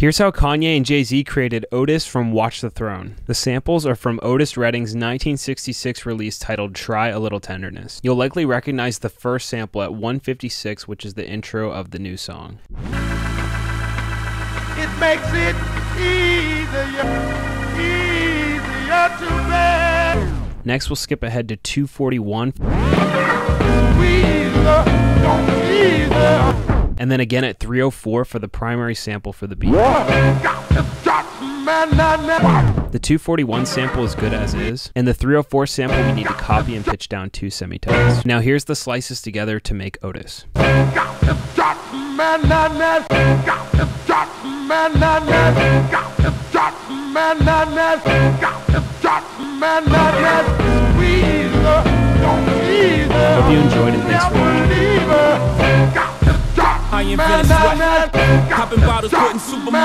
Here's how Kanye and Jay Z created Otis from Watch the Throne. The samples are from Otis Redding's 1966 release titled Try a Little Tenderness. You'll likely recognize the first sample at 156, which is the intro of the new song. It makes it easier, easier to bear. Next, we'll skip ahead to 241, Squeezer, don't easy. And then again at 304 for the primary sample for the beat. The 241 sample is good as is, and the 304 sample we need to copy and pitch down two semitones. Now here's the slices together to make Otis. Hope you enjoyed it. Thanks for nah, sweat. Popping bottles, putting supermarket